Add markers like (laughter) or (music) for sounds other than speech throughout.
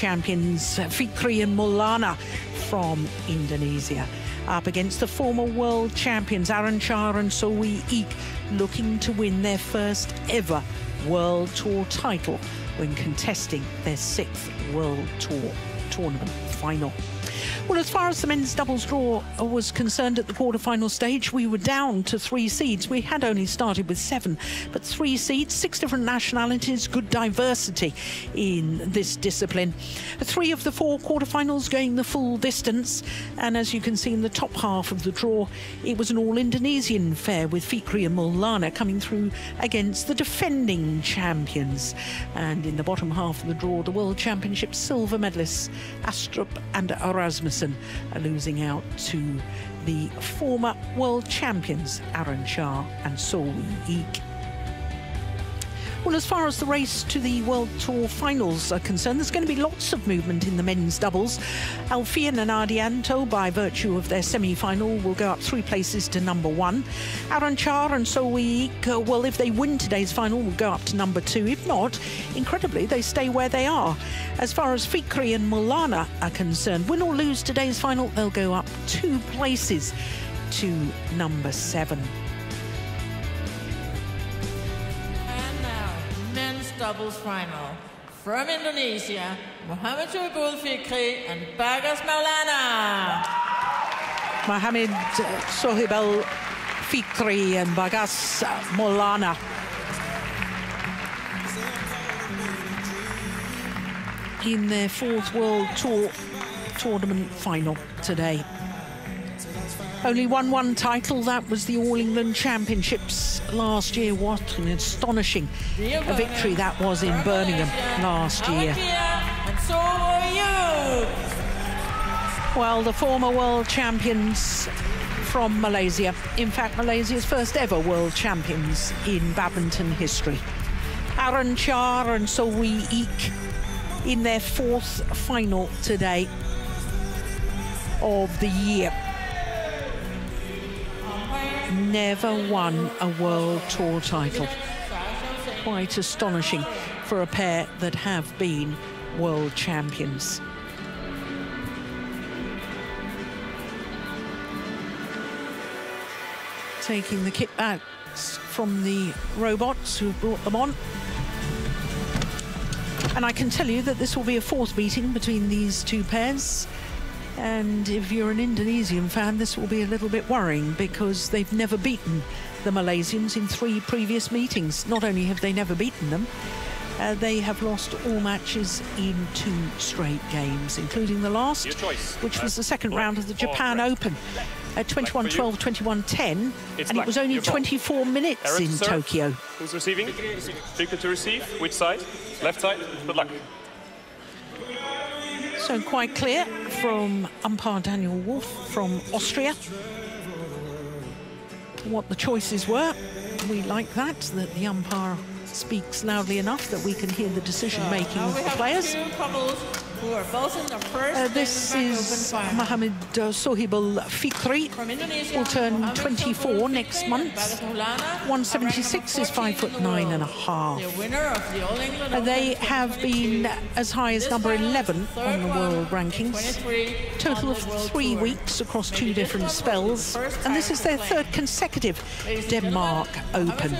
champions uh, Fikri and Maulana from Indonesia up against the former world champions Aaron Chia and Sowi Eek looking to win their first ever World Tour title when contesting their sixth World Tour tournament final. Well, as far as the men's doubles draw was concerned at the quarter-final stage, we were down to three seeds. We had only started with seven, but three seeds, six different nationalities, good diversity in this discipline. Three of the four quarter-finals going the full distance, and as you can see in the top half of the draw, it was an all-Indonesian fair with Fikri and Maulana coming through against the defending champions. And in the bottom half of the draw, the World Championship silver medalists Astrup and Rasmussen losing out to the former world champions Aaron Chia and Soh Wooi Yik. Well, as far as the race to the World Tour finals are concerned, there's going to be lots of movement in the men's doubles. Alfian and Ardianto, by virtue of their semi-final, will go up three places to number one. Aaron Chia and Soh Wooi Yik, uh, well, if they win today's final, will go up to number two. If not, incredibly, they stay where they are. As far as Fikri and Maulana are concerned, win or lose today's final, they'll go up two places to number seven. Doubles final. From Indonesia, Muhammad Shohibul Fikri and Bagas Maulana. Muhammad Shohibul Fikri and Bagas Maulana. In their fourth World Tour tournament final today. Only won one title, that was the All England Championships last year. What an astonishing victory that was in Birmingham last year. Well, the former world champions from Malaysia. In fact, Malaysia's first ever world champions in badminton history. Aaron Chia and Soh Wooi Yik in their fourth final today of the year never won a world tour title. Quite astonishing for a pair that have been world champions. Taking the kit back from the robots who brought them on. And I can tell you that this will be a fourth meeting between these two pairs. And if you're an Indonesian fan, this will be a little bit worrying because they've never beaten the Malaysians in three previous meetings. Not only have they never beaten them, uh, they have lost all matches in two straight games, including the last, which was the second round of the Japan Open at 21-12, 21-10, and it was only 24 minutes in Tokyo. Who's receiving? Speaker to receive. Which side? Left side. Good luck. So quite clear from umpire Daniel Wolf from Austria what the choices were. We like that, that the umpire speaks loudly enough that we can hear the decision making uh, of the players who are both in the first uh, this is Muhammad uh, Shohibul Fikri, will turn 24 next month. 176 is five foot nine and a half. Uh, they have been as high as number 11 on the world rankings. Total of three weeks across two different spells, and this is their third consecutive Denmark Open.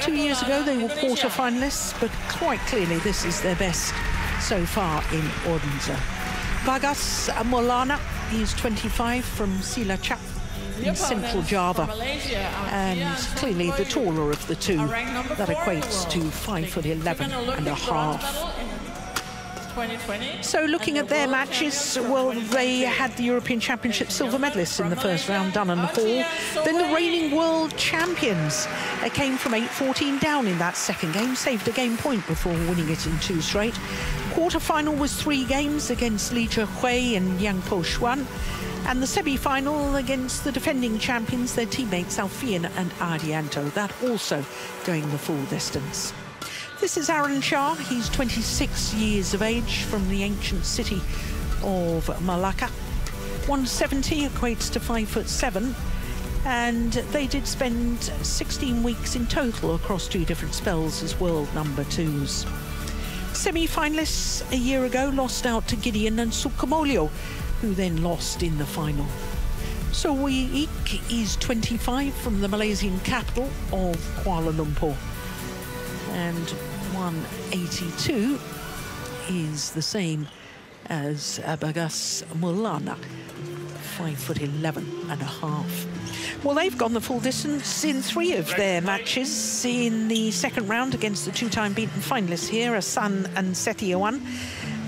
Two years ago they were quarter finalists, but quite clearly this is their best so far in Odense. Bagas Maulana, he's 25 from Cilacap in central Java and clearly the taller of the two that equates to 5 foot 11 and a half So looking at their matches, well, they had the European Championship silver medalists in the first round, Dunham Hall. Then the reigning world champions. They came from 8-14 down in that second game, saved a game point before winning it in two straight. Quarter-final was three games against Li Hui and Yang Po-Hsuan. And the semi-final against the defending champions, their teammates Alfian and Ardianto. That also going the full distance. This is Aaron Chia. He's 26 years of age from the ancient city of Malacca. 170 equates to 5 foot 7 and they did spend 16 weeks in total across two different spells as world number twos. Semi-finalists a year ago lost out to Gideon and Sukamuljo, who then lost in the final. Soh Wooi Yik is 25 from the Malaysian capital of Kuala Lumpur. And 182 is the same as Bagas Maulana, 5 foot 11 and a half. Well, they've gone the full distance in three of their matches in the second round against the two-time beaten finalists here, Ahsan and Setiawan.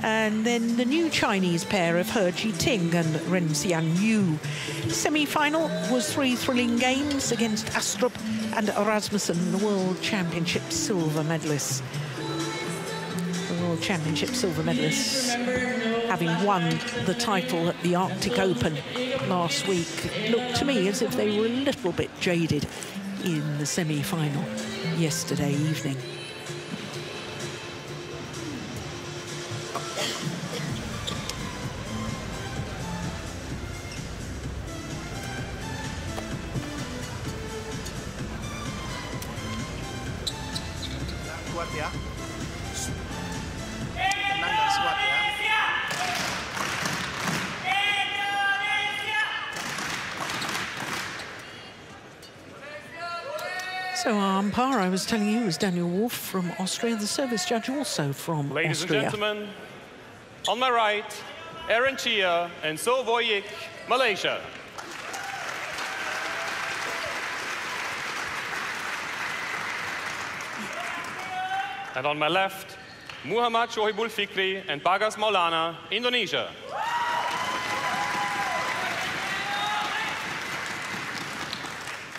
And then the new Chinese pair of He Jiting and Ren Xiang Yu. Semi-final was three thrilling games against Astrup and Rasmussen, the World Championship silver medalists. The World Championship silver medalists, having won the title at the Arctic Open last week, looked to me as if they were a little bit jaded in the semi-final yesterday evening. So um, our umpire, I was telling you, was Daniel Wolf from Austria. The service judge also from Ladies Austria. and gentlemen, on my right, Aaron Chia and Soh Wooi Yik, Malaysia. And on my left, Muhammad Shohibul Fikri and Bagas Maulana, Indonesia.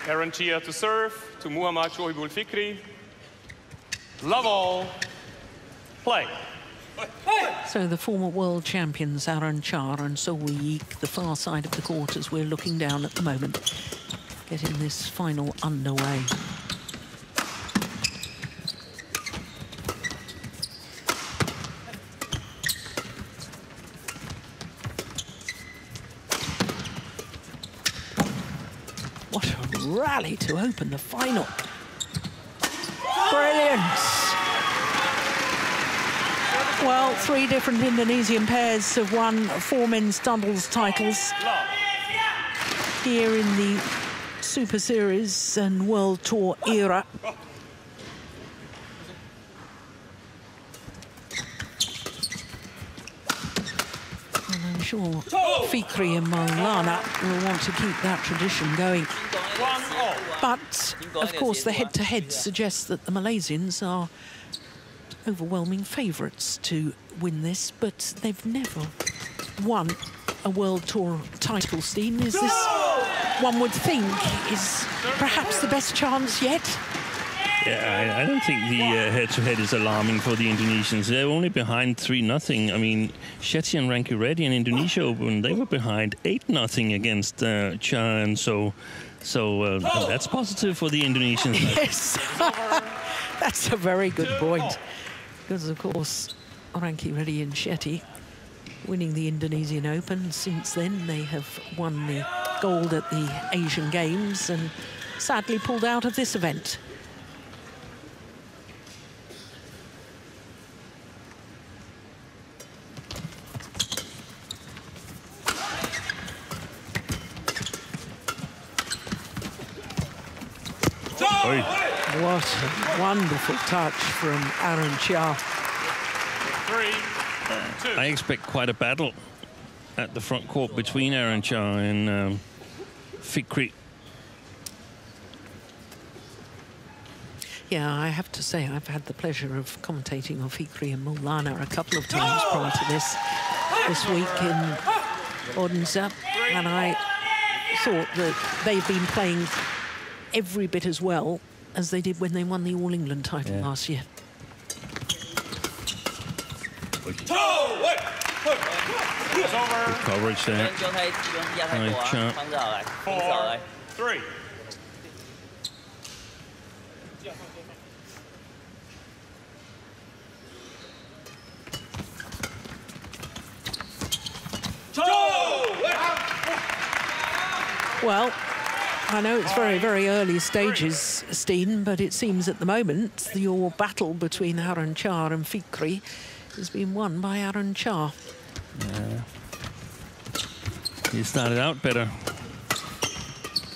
Aaron Chia to serve to Muhammad Shohibul Fikri. Love all. Play. So the former world champions Aaron Chia and Soh Wooi Yik, the far side of the court as we're looking down at the moment, getting this final underway. What to open the final. Brilliant. Well, three different Indonesian pairs have won four men's doubles titles here in the Super Series and World Tour era. And I'm sure Fikri and Maulana will want to keep that tradition going. One all. But, of course, the head-to-head suggests that the Malaysians are overwhelming favourites to win this, but they've never won a World Tour title, Steen. Is this, one would think, is perhaps the best chance yet? Yeah, I, I don't think the uh, head-to-head is alarming for the Indonesians. They're only behind three nothing. I mean, Shetty and Rankireddy in Indonesia Open, they were behind eight nothing against uh, Chia, and Soh, so uh, that's positive for the Indonesians. (laughs) Yes, (laughs) that's a very good point. Because, of course, Rankireddy and Shetty winning the Indonesian Open. Since then, they have won the gold at the Asian Games and sadly pulled out of this event. Oi. What a wonderful touch from Aaron Chia. Three, two. I expect quite a battle at the front court between Aaron Chia and um, Fikri. Yeah, I have to say, I've had the pleasure of commentating on Fikri and Maulana a couple of times prior to this, this week in Odense, and I thought that they've been playing every bit as well as they did when they won the All England title yeah. last year. Good coverage there. Nice. Four, three. Well, I know it's very, very early stages, Steen, but it seems at the moment your battle between Aaron Chia and Fikri has been won by Aaron Chia. He started out better.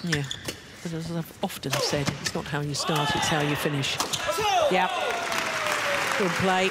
Yeah, but as I've often said, it's not how you start, it's how you finish. Yeah, good play.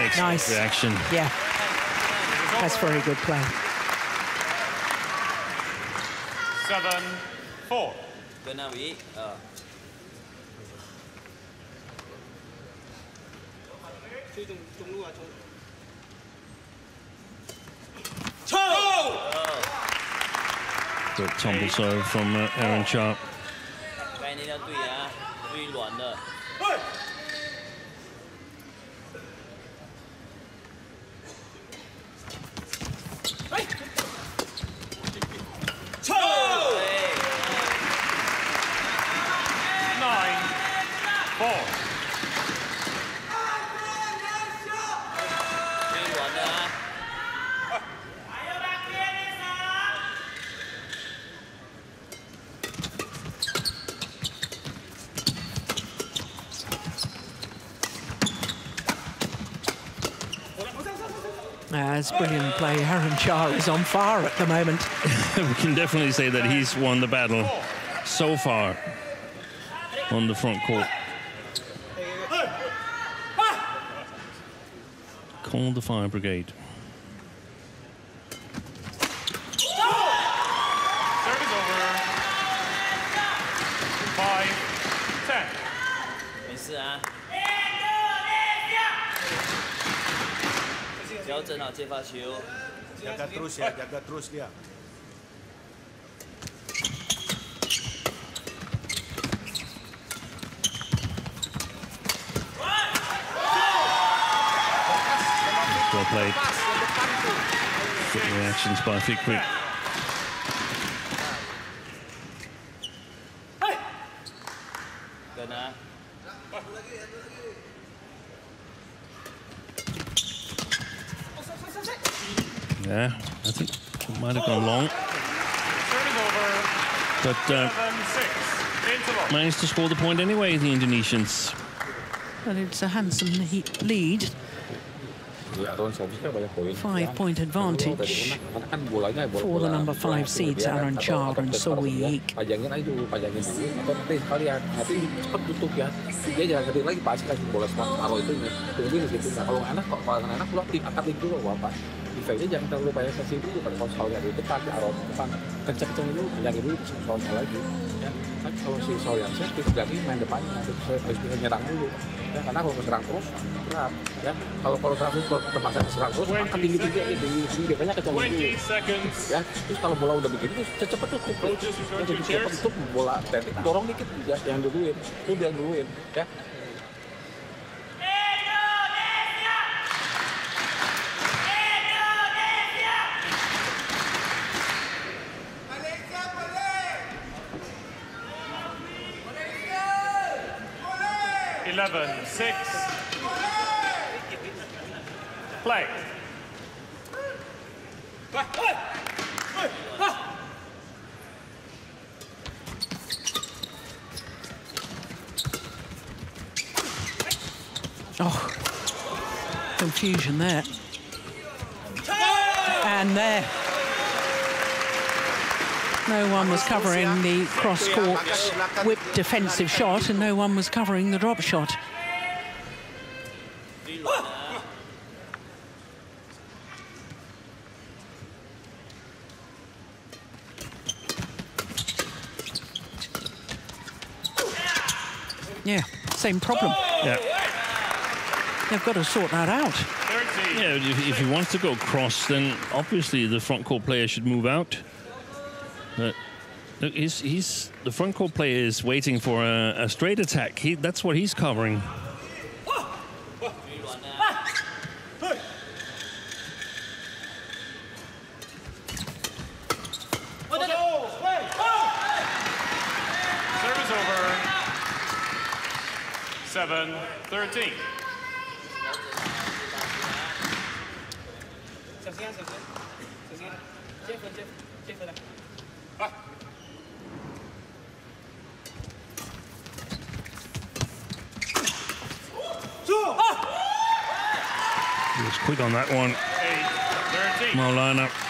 Nice reaction. Yeah. That's very good play. Seven, four. Good now, Good tumble serve from uh, Aaron Chia. Brilliant play. Aaron Chia is on fire at the moment. (laughs) we can definitely say that he's won the battle so far on the front court. Call the fire brigade. 调整好接发球， Jaga terus ya, jaga terus dia. Well played. Good reactions by Fikri. But uh, Seven, managed to score the point anyway, the Indonesians. But it's a handsome he- lead. Five point advantage for the number five seeds, Aaron Chia and Soh Wooi Yik. pajangin aja dulu pajangin dulu atau nanti sekalian nanti cepet tutup jangan ketik lagi pasti kasih bola semua taruh itu nih tungguin di situ nah kalau nggak enak kok kalau nggak enak lu aktif angkat lagi dulu bapak defense jangan terlalu banyak kasih dulu kan kalau soalnya di depan taruh di depan kenceng-kenceng dulu pajangin dulu soalnya lagi. Ya kan kalau si soalnya saya kita lagi main depannya saya harus bisa nyerang dulu. Ya karena kalau serang terus berat. Ya kalau kalau serang terus kalau terpaksa serang terus angkat tinggi tinggi aja tinggi tinggi dulu 20 seconds. ya terus kalau bola udah begini terus cepet tuh to Jadi cepet tutup bola tetik dorong dikit ya yang duluin lu yang duluin. Ya Eleven, six. Play. Oh, confusion there. And there no one was covering the cross-court whip defensive shot and no one was covering the drop shot. Yeah, same problem. Yeah. They've got to sort that out. Yeah, if, if he wants to go cross, then obviously the front court player should move out. Look, he's, he's the front court player is waiting for a, a straight attack. He, that's what he's covering. Was quick on that one. 8 13. Maulana.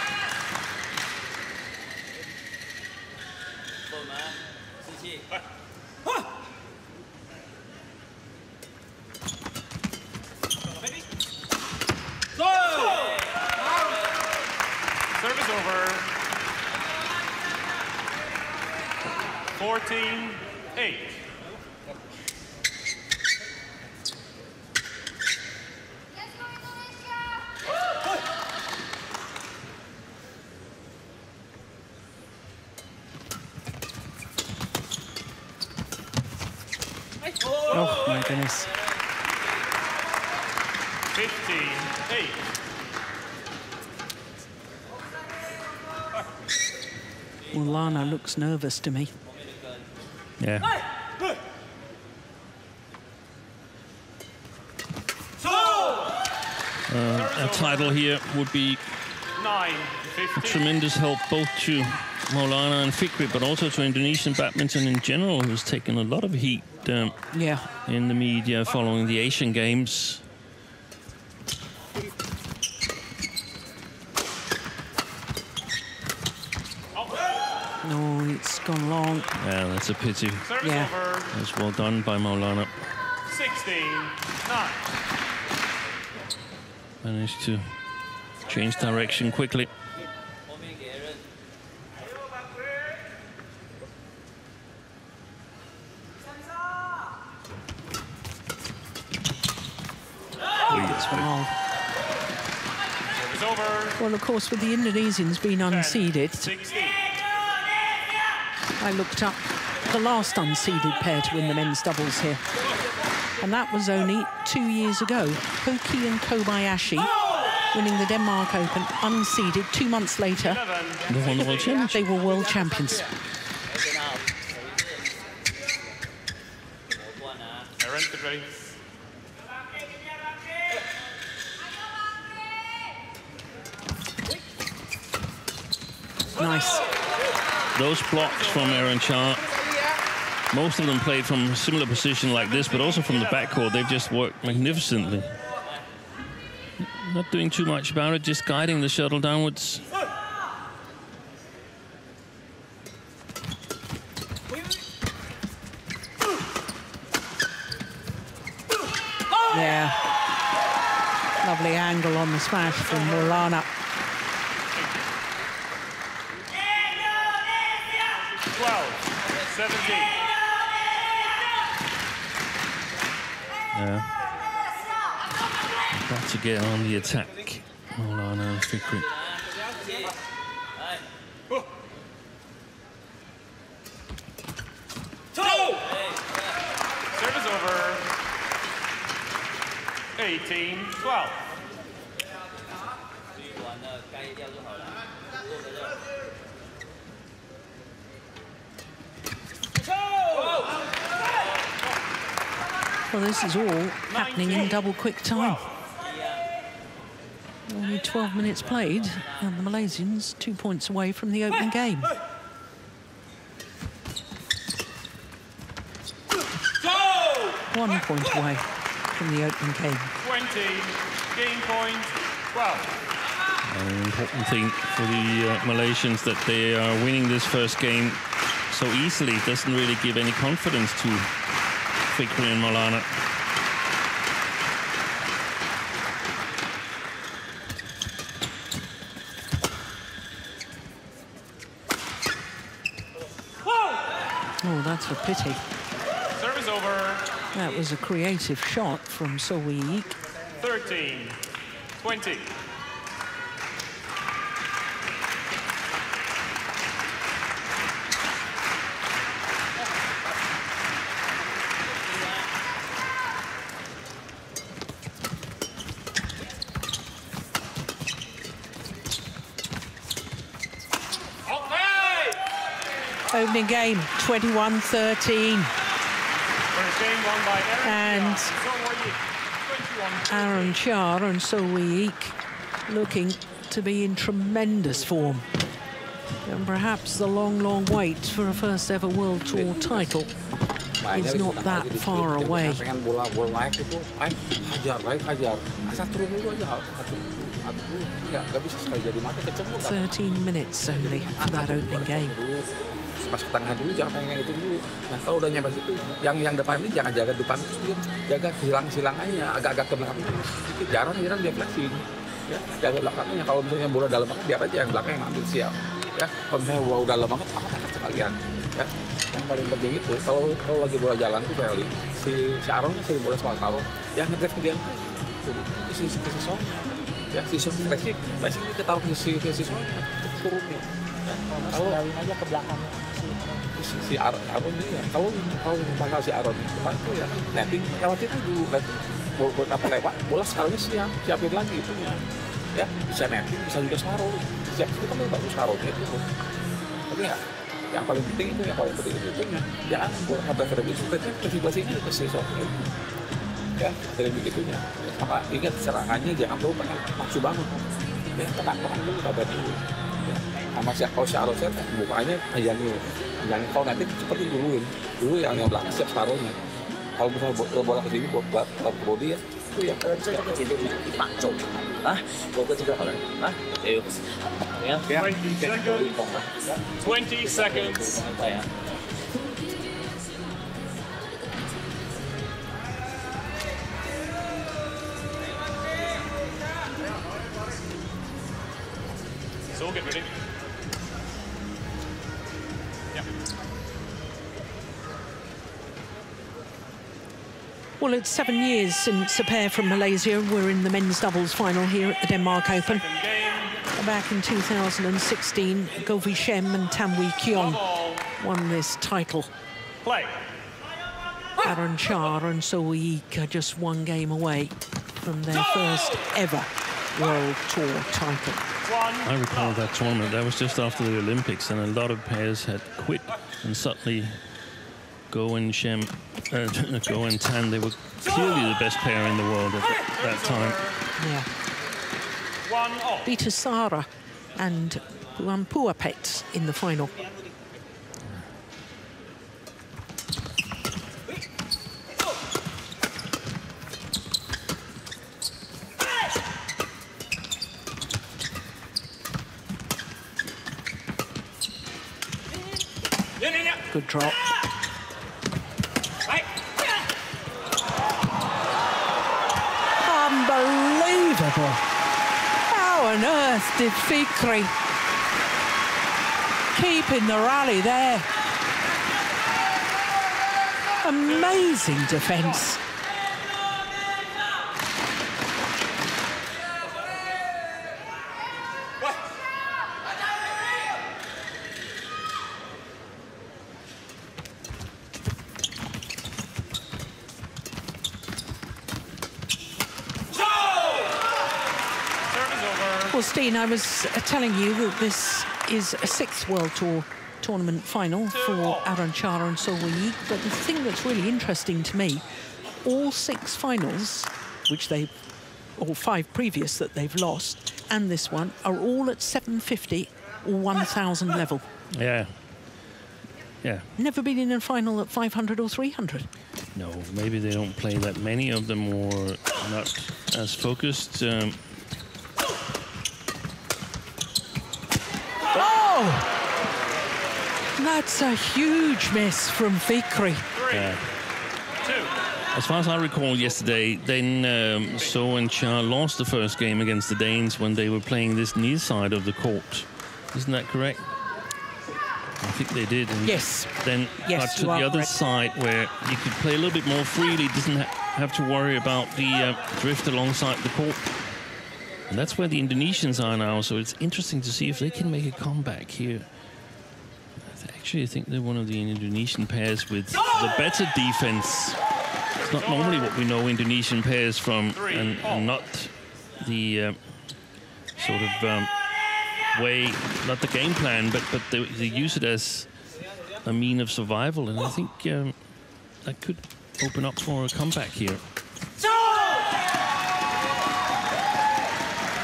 Looks nervous to me. Yeah. Uh, a title here would be 9 a tremendous help both to Maulana and Fikri, but also to Indonesian badminton in general, who's taken a lot of heat um, Yeah. in the media following the Asian Games. Yeah, that's a pity. Service yeah. over. That's well done by Maulana. 16, 9. Managed to change direction quickly. Oh, well, of course, with the Indonesians being unseeded, 16. I looked up the last unseeded pair to win the men's doubles here. And that was only two years ago. Hoki and Kobayashi winning the Denmark Open unseeded. Two months later, They won world championship. they were world champions. Those blocks from Aaron Chia, most of them played from a similar position like this, but also from the backcourt. They've just worked magnificently. Not doing too much about it, just guiding the shuttle downwards. Yeah. Lovely angle on the smash from Maulana. 17. Yeah. Got to get on the attack. Maulana and Fikri. 哎，Service over. 18 12. Well, this is all happening in double quick time. Only 12 minutes played, and the Malaysians two points away from the opening game. One point away from the opening game. 20. Game point 12. An important thing for the uh, Malaysians that they are winning this first game so easily doesn't really give any confidence to Fikri and Maulana. Oh, that's a pity. Service over. That was a creative shot from Soh Wooi 13, 20. Okay! Opening game, 21-13. Game won by Aaron And- Chia. So are you. 21. Aaron Chia and Soh Wooi looking to be in tremendous form. And perhaps the long, long wait for a first ever World Tour title is not that far away. 13 minutes only for that opening game. Pas ke tengah dulu jangan pengen itu dulu. Nah kalau udah nyampe situ. Yang yang depan ini jangan jaga depan dia jaga silang silangannya agak-agak ke belakang. Itu jarang jarang dia flexing ya. Jaga belakangnya. Kalau misalnya bola dalam banget biar aja yang belakang yang ambil siap ya. Kalau misalnya bola dalam banget apa angkat sekalian ya. Yang paling penting itu kalau kalau lagi bola jalan tuh Feli si si Aaron kan bola sama Aaron yang ngedrive dia si si si ya. Si Son racing racing dia ketaruh ke si si Son turunnya. Ya, kalau aja ke belakang si, Ar- Aaron ini ya. Kalau kalau pasal si Aaron itu? Depan itu ya. Netting lewatin dulu netting bola, bola apa lewat? Bola sekarangnya siap siapin lagi itu ya. Ya bisa netting bisa juga separuh. Siap itu kan bagus separuhnya itu. Tapi ya yang paling penting itu yang paling penting itu ya jangan bola sampai ke itu berarti konfigurasinya itu si Son ya dari begitunya. Maka ingat serangannya jangan pengen nafsu banget ya tenang tenang dulu kabar dulu. ya sama siapa? Oh, kalau siap saya bukannya aja dulu. Dan kau nanti seperti duluin. Dulu yang yang belakang siap taruhnya. kalau misalnya bola bola ke sini buat buat body ya itu ya kecil. Ah gua kecil tiga kali ah ayo ya. 20 seconds. 20 seconds Well, it's seven years since a pair from Malaysia were in the men's doubles final here at the Denmark Open. Back in 2016, Goh V Shem and Tan Wee Kiong won this title. Play. Aaron Chia and Soh Wooi Yik are just one game away from their first ever World Tour title. I recall that tournament. That was just after the Olympics, and a lot of pairs had quit, and suddenly Goh and Shem, Goh and Tan, they were clearly the best pair in the world at that, that time. Yeah. One all. Vita Sara and Puan Puapet in the final. In, in, yeah. Good drop. Right. Unbelievable. How on earth did Fikri keep in the rally there? Amazing defence. Service Well, I was uh, telling you that this is a sixth World Tour tournament final for Aaron Chia and Soh Wooi But the thing that's really interesting to me, all six finals, which they, or five previous that they've lost, and this one, are all at 750 or 1,000 level. Yeah. Yeah. Never been in a final at 500 or 300. No, maybe they don't play that many of them or not as focused. Um, That's a huge miss from Fikri. Three. Two. As far as I recall yesterday, then um, Soh and Chia lost the first game against the Danes when they were playing this near side of the court. Isn't that correct? I think they did. Yes. Then Yes, got to the other correct. side where you could play a little bit more freely, doesn't ha- have to worry about the uh, drift alongside the court. And that's where the Indonesians are now, so it's interesting to see if they can make a comeback here. Actually, I think they're one of the Indonesian pairs with the better defense. It's not normally what we know Indonesian pairs from, and, and not the uh, sort of um, way, not the game plan, but but they, they use it as a mean of survival, and I think um, that could open up for a comeback here.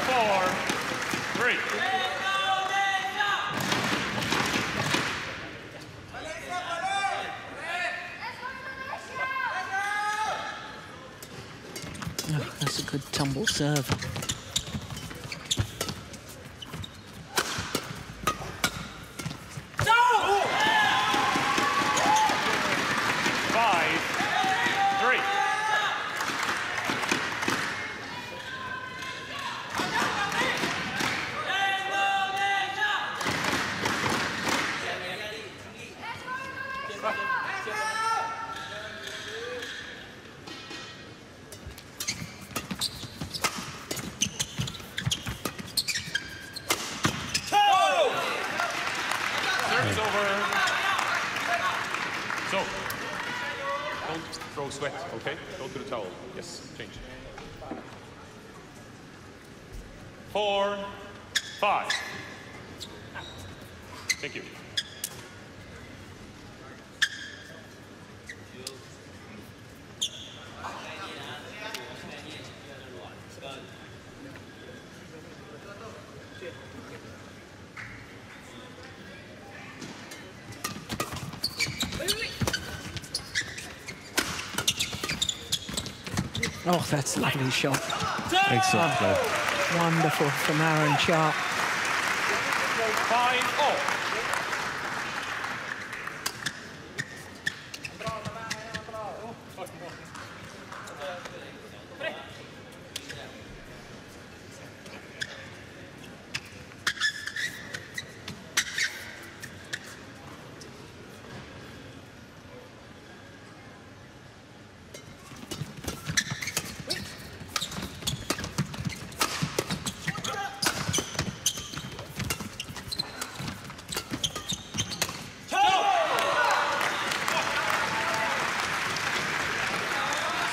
Four. Three. Oh, that's a tumble serve. Five. Three. Service over. So, don't throw sweat, okay? Go to the towel. Yes, change. Four, five. Thank you. Oh, that's a lovely shot. Excellent play. Wonderful from Aaron Chia. Five, all.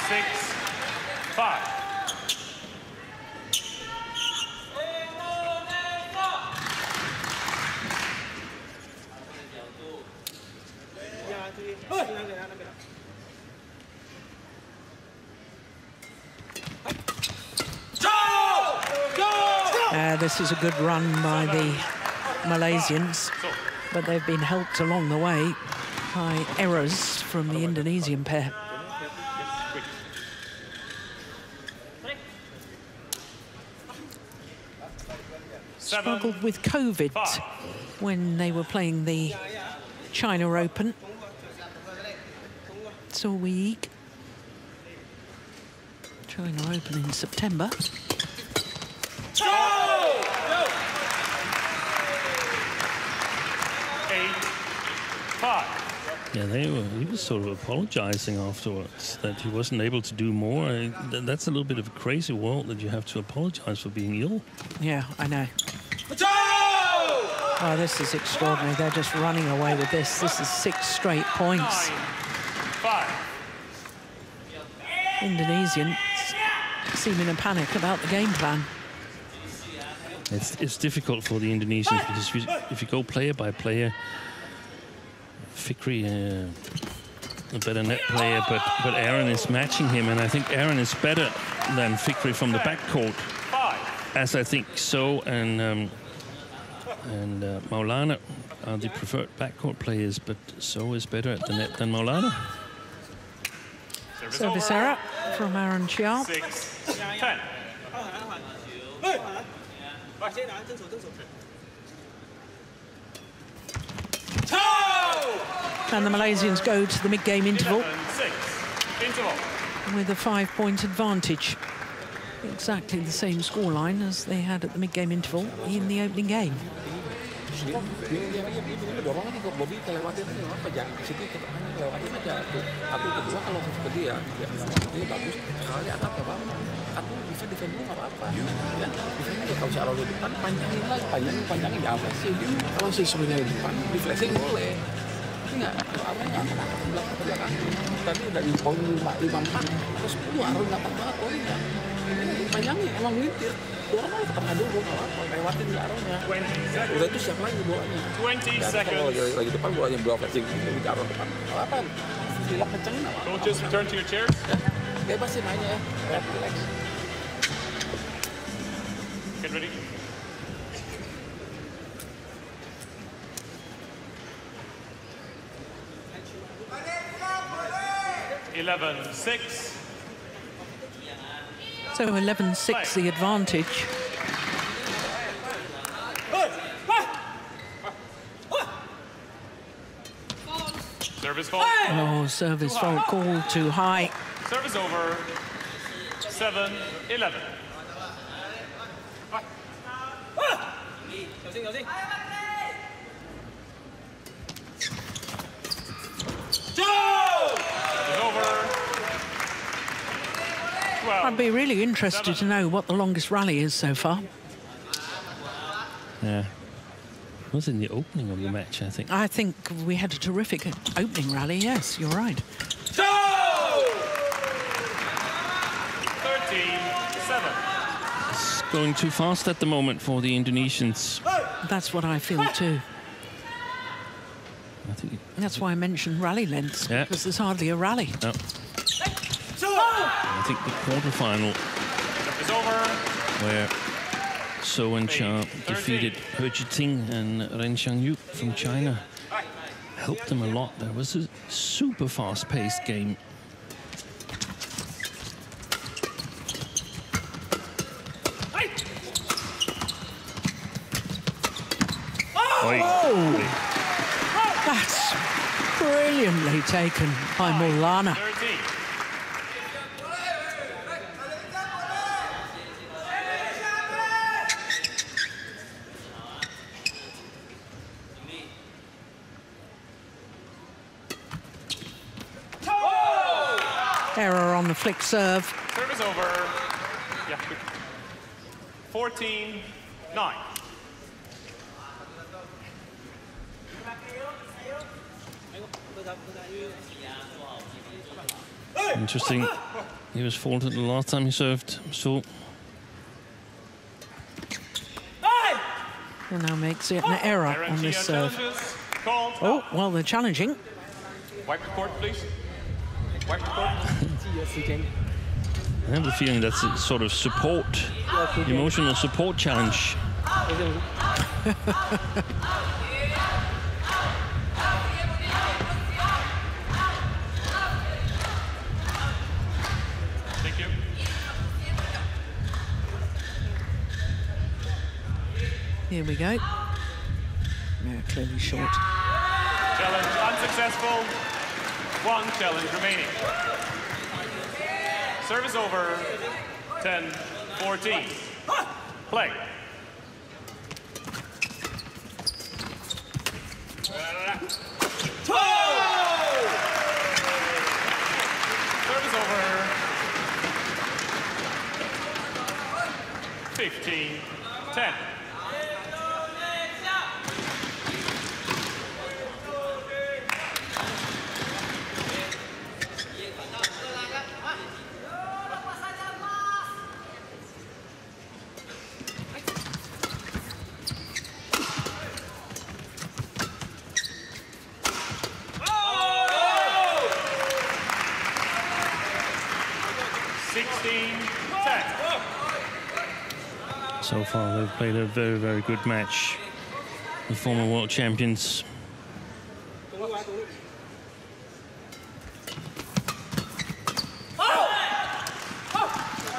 Six, five. Uh, this is a good run by the Malaysians, but they've been helped along the way by errors from the Indonesian pair. Struggled with COVID when they were playing the China Open. It's So week. China Open in September. eight, five. Yeah, they were, he was sort of apologizing afterwards that he wasn't able to do more. I, th- that's a little bit of a crazy world that you have to apologize for being ill. Yeah, I know. Oh, this is extraordinary. They're just running away with this. This is six straight points. Five. Indonesian seem in a panic about the game plan. It's, it's difficult for the Indonesians because if you, if you go player by player, Fikri, uh, a better net player, but, but Aaron is matching him, and I think Aaron is better than Fikri from the backcourt, Five. as I think Soh and um, and uh, Maulana are the preferred backcourt players, but Soh is better at the net than Maulana. Service, Service over. error from Aaron Chia. Six, ten. And the Malaysians go to the mid-game interval Interval. with a five-point advantage. Exactly the same scoreline as they had at the mid-game interval in the opening game. kalau sih Suruhnya di depan di flashing boleh tapi nggak apa nggak belakang poin lima lima empat Arrow dapat banget poinnya panjangin emang aja ke tengah dulu nggak apa-apa lewatin di Arrownya 20 seconds. udah itu siap lagi bolanya 20 Ya, kalau seconds. lagi, lagi depan bolanya arah depan Nggak apa silap kencengin apa Don't just return to your chairs. bebas sih mainnya ya relax Get ready. Eleven six. So 11-6 the advantage. Service fault. Oh, service fault called too high. Service over. Seven eleven. Service over. Twelve. I'd be really interested to know what the longest rally is so far. Yeah. It was in the opening of the match, I think. I think we had a terrific opening rally. Yes, you're right. Thirteen seven. It's going too fast at the moment for the Indonesians. That's what I feel too. I think That's why I mentioned rally lengths Yeah. because there's hardly a rally. no. I think the quarterfinal Service over. where Soh and Chia Thirteen. defeated He Jiting and Ren Xiangyu from China. Helped them a lot. That was a super fast-paced game. Oi. Oh! That's brilliantly taken by Maulana. 13. Error on the flick serve. Serve is over. Yeah. 14 9. Interesting. He was faulted the last time he served. So And now makes it an error on this serve. Oh, well, they're challenging. Wipe the court, please. Wipe the court. I have the feeling that's a sort of support, emotional support challenge. Thank you. Here we go. Yeah, clearly short. Challenge unsuccessful. One challenge remaining. Service over. 10 14. Play. Service over. 15 10. Sixteen ten. So far, they've played a very, very good match. The former world champions.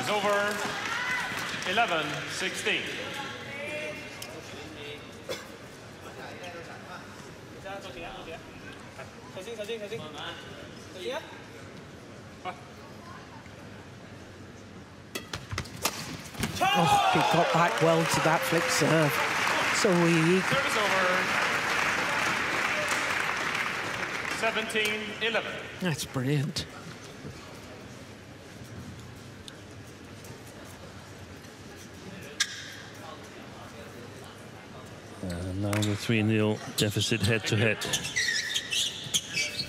is over 11 Oh, he got back well to that flick serve. So he Service over. 17 11. That's brilliant. And now the 3 0 deficit head to head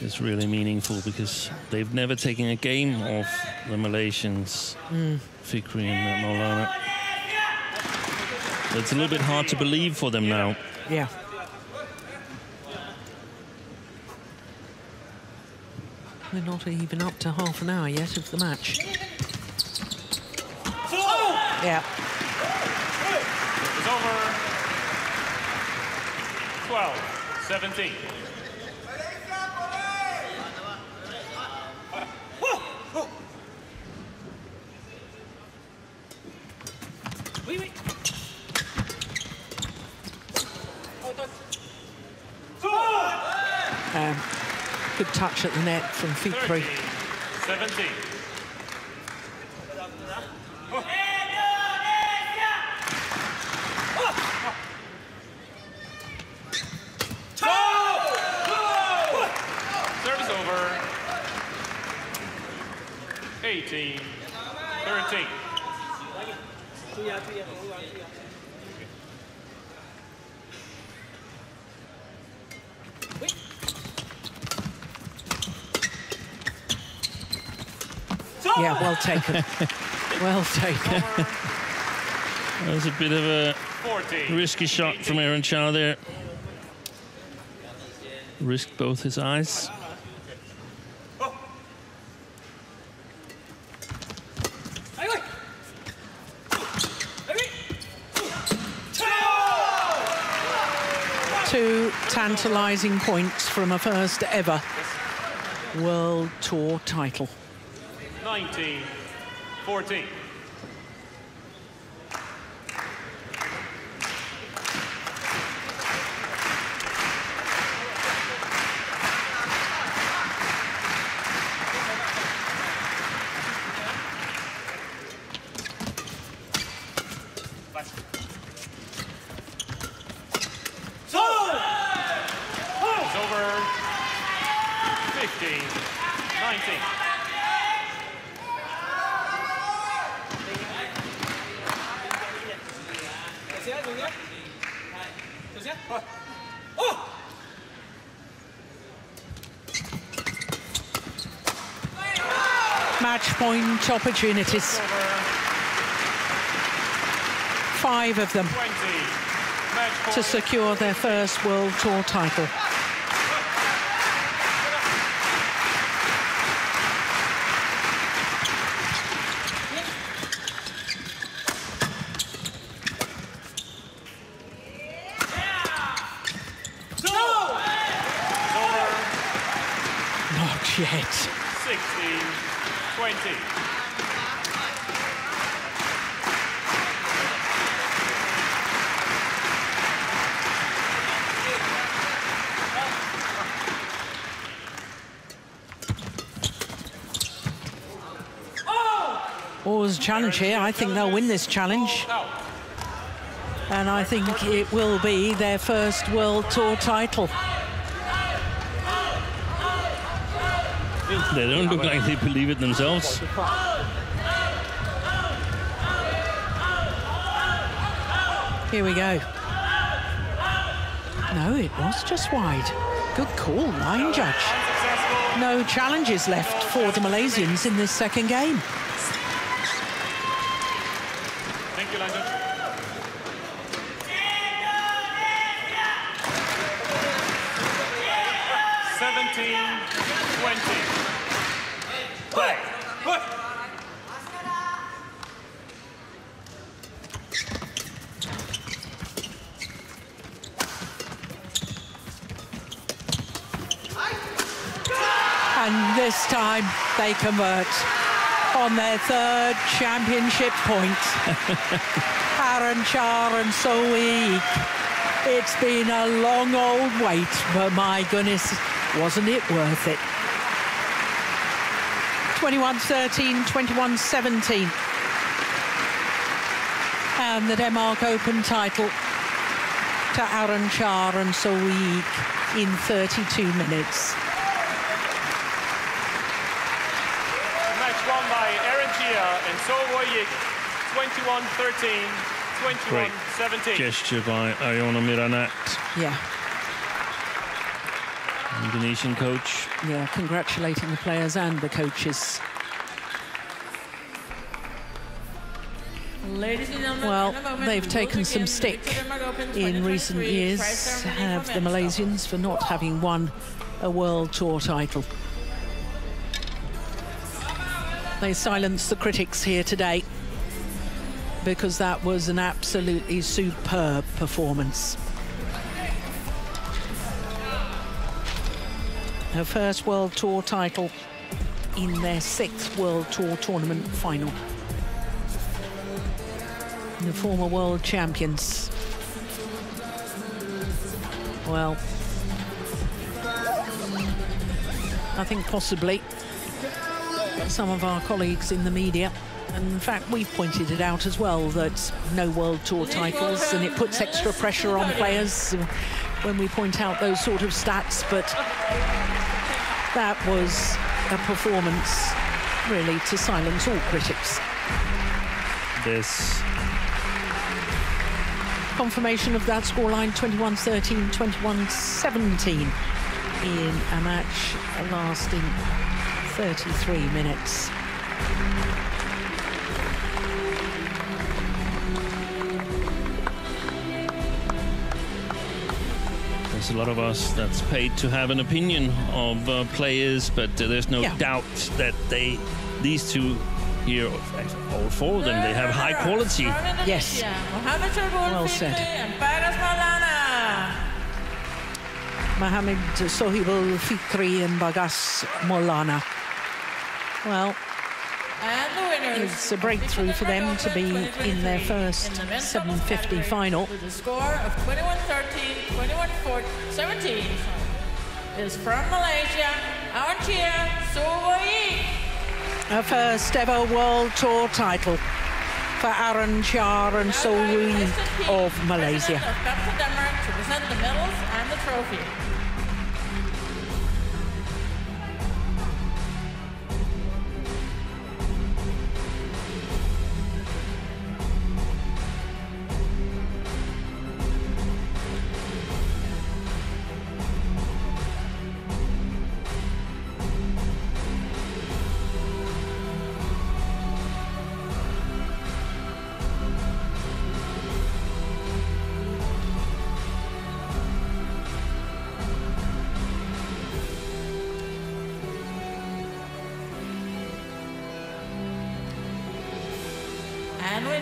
is really meaningful because they've never taken a game off the Malaysians, mm. Fikri and uh, Maulana. It's a little bit hard to believe for them now. Yeah. We're not even up to half an hour yet of the match. Yeah. It's over. 12 17. Touch at the net from Fikri. 13 17. Service over. 18 13. Yeah, well taken. (laughs) well taken. That was a bit of a 14. risky shot from Aaron Chia there. Risked both his eyes. Two tantalising points from a first ever World Tour title. 19 14. It's over 15 19. Match opportunities. Five of them 20. To secure their first World Tour title. It's over Not yet. 16 20. Oh, there's a challenge here. I think they'll win this challenge. And I think it will be their first World Tour title. They don't look like they believe it themselves. Here we go. No, it was just wide. Good call, line judge. No challenges left for the Malaysians in this second game. Thank you, London. Seventeen, twenty. Play. And this time they convert on their third championship point. (laughs) Aaron Chia and Soh It's been a long old wait, but my goodness, wasn't it worth it? 21-13, 21-17. And the Denmark Open title to Aaron Chia and Soh Wooi Yik in 32 minutes. Match won by Aaron Chia and 21-13, 21-17. gesture by Aryono Miranat, Yeah, Indonesian coach. yeah, congratulating the players and the coaches. Ladies and gentlemen, Well, in a moment, they've taken some stick the Denmark Open in recent years, have the. Malaysians for not having won a World Tour title. They silenced the critics here today because that was an absolutely superb performance. Her first World Tour title in their sixth World Tour tournament final. The former world champions. Well, I think possibly some of our colleagues in the media, and in fact we've pointed it out as well, that no World Tour titles and it puts extra pressure on players when we point out those sort of stats, but that was a performance really to silence all critics. There's confirmation of that scoreline 21-13, 21-17 in a match lasting 33 minutes. There's a lot of us that's paid to have an opinion of uh, players, but uh, there's no Yeah. doubt that they, these two here, all four of them, they have high quality. Yes. Well said. Fikri and Bagas Maulana. Muhammad Shohibul Fikri and Bagas Maulana. Well, And the winners. It's a breakthrough for them to be in their first in the 750 final. With a score of 21-13, 21-17 is from Malaysia, Aaron Chia Suwoyi. her first ever World Tour title for Aaron Chia and Soh Wooi of Malaysia. Of Denmark to present the medals and the trophy.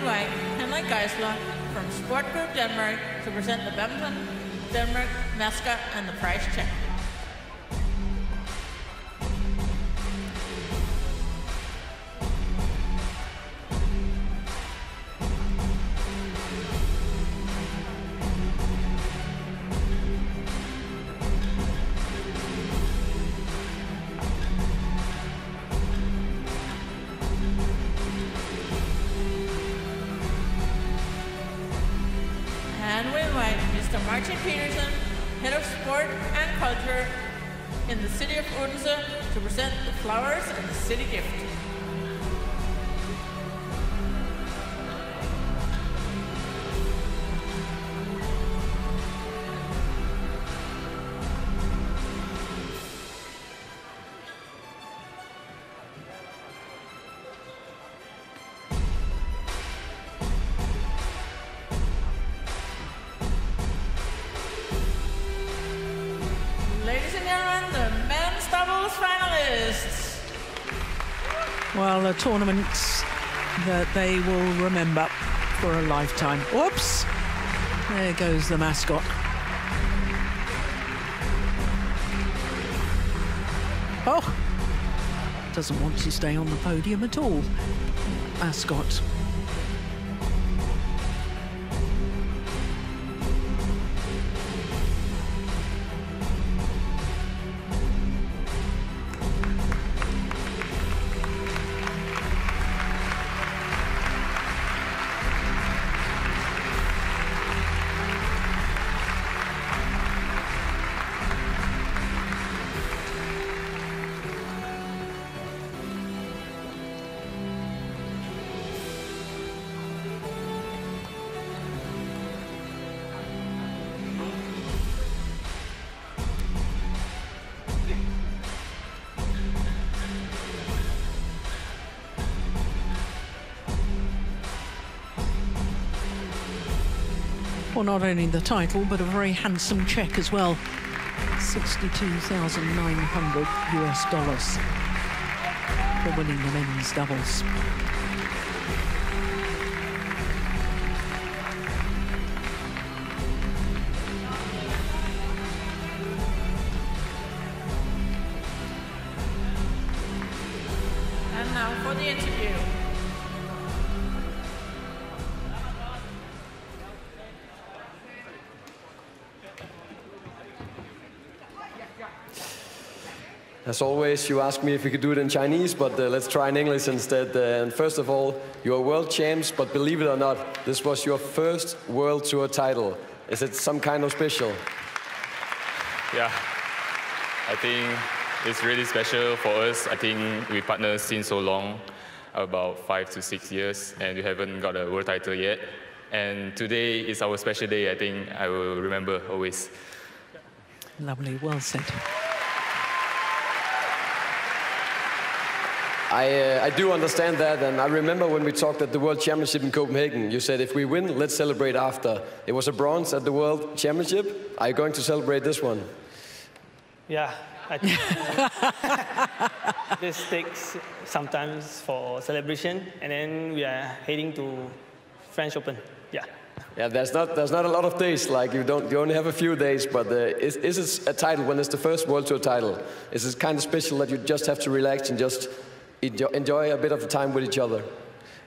Invite Henrik Geisler from Sport Group Denmark to present the Badminton Denmark mascot and the prize check. Well, a tournament that they will remember for a lifetime. Whoops! There goes the mascot. Oh! Doesn't want to stay on the podium at all. Mascot. Well, not only the title, but a very handsome check as well. 62,900 US dollars for winning the men's doubles. As always, you ask me if we could do it in Chinese, but uh, let's try in English instead. Uh, and first of all, you're world champs, but believe it or not, this was your first world tour title. Is it some kind of special? Yeah, I think it's really special for us. I think we partnered since so long, about five to six years, and we haven't got a world title yet. And today is our special day. I think I will remember always. Lovely, well said. I, uh, I do understand that, and I remember when we talked at the World Championship in Copenhagen, you said if we win, let's celebrate after. It was a bronze at the World Championship. Are you going to celebrate this one? Yeah, I think this takes sometimes for celebration, and then we are heading to French Open. Yeah. Yeah, there's not, there's not a lot of days, like you don't, you only have a few days, but uh, is, is it a title when it's the first World Tour title? Is it kind of special that you just have to relax and just enjoy, enjoy a bit of time with each other?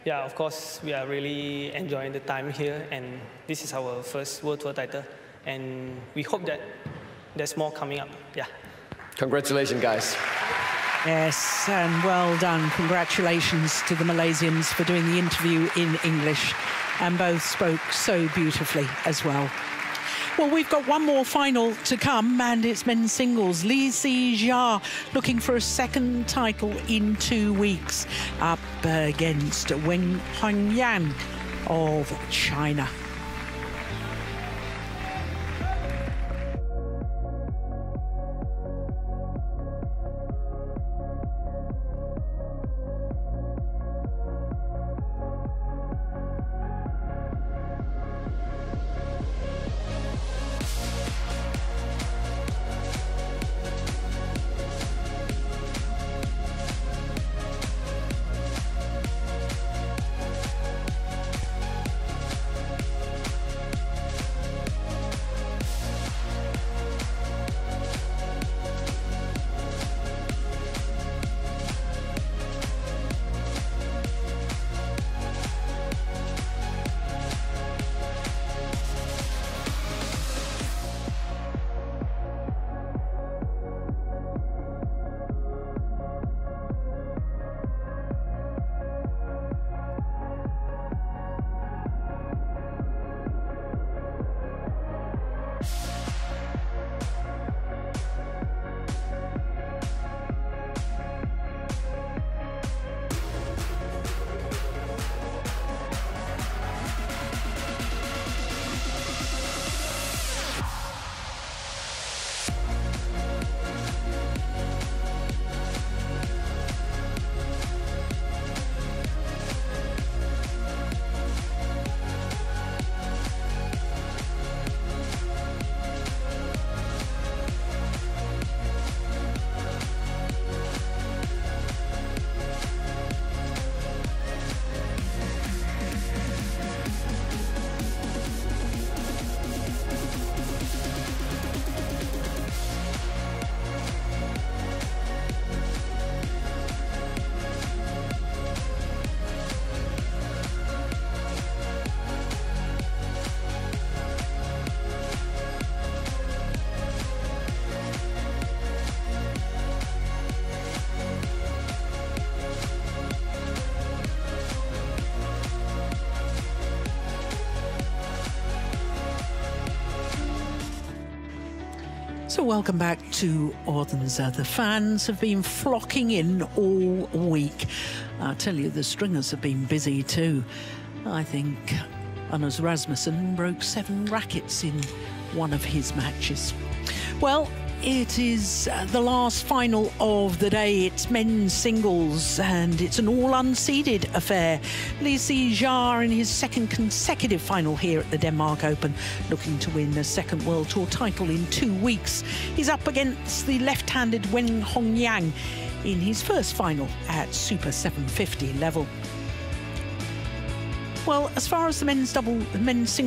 Yeah, of course, we are really enjoying the time here, and this is our first World Tour title, and we hope that there's more coming up. Yeah. Congratulations, guys. Yes, and well done. Congratulations to the Malaysians for doing the interview in English. And both spoke so beautifully as well. Well, we've got one more final to come, and it's men's singles. Lee Zii Jia looking for a second title in two weeks up against Weng Hongyang of China. So, welcome back to Odense. Uh, the fans have been flocking in all week. I tell you, the stringers have been busy too. I think Anders Rasmussen broke seven rackets in one of his matches. Well, It is uh, the last final of the day. It's men's singles and it's an all unseeded affair. Lee Jia in his second consecutive final here at the Denmark Open, looking to win a second World Tour title in two weeks. He's up against the left handed Weng Hongyang in his first final at Super 750 level. Well, as far as the men's double, the men's single